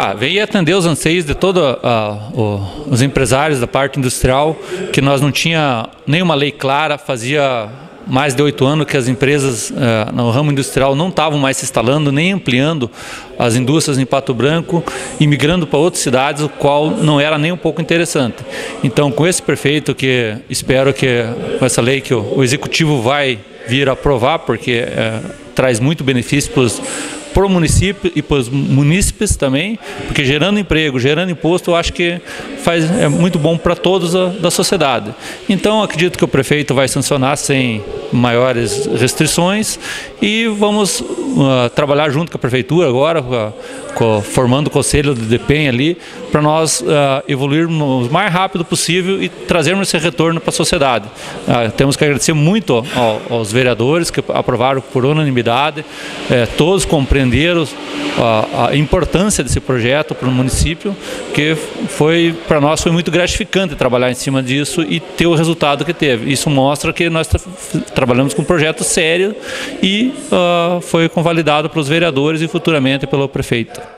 Ah, veio atender os anseios de todos os empresários da parte industrial, que nós não tinha nenhuma lei clara, fazia mais de oito anos que as empresas uh, no ramo industrial não estavam mais se instalando nem ampliando as indústrias em Pato Branco e migrando para outras cidades, o qual não era nem um pouco interessante. Então, com esse prefeito, que espero que com essa lei que o, o executivo vai vir aprovar, porque uh, traz muito benefício para os para o município e para os munícipes também, porque gerando emprego, gerando imposto, eu acho que faz, é muito bom para todos a, da sociedade. Então, acredito que o prefeito vai sancionar sem maiores restrições e vamos uh, trabalhar junto com a prefeitura agora, com, formando o conselho do DEPEN ali, para nós uh, evoluirmos o mais rápido possível e trazermos esse retorno para a sociedade. Uh, temos que agradecer muito ao, aos vereadores que aprovaram por unanimidade, uh, todos compreenderam a, a, importância desse projeto para o município, que foi para nós foi muito gratificante trabalhar em cima disso e ter o resultado que teve. Isso mostra que nós tra trabalhamos com um projeto sério e uh, foi convalidado pelos vereadores e futuramente pelo prefeito.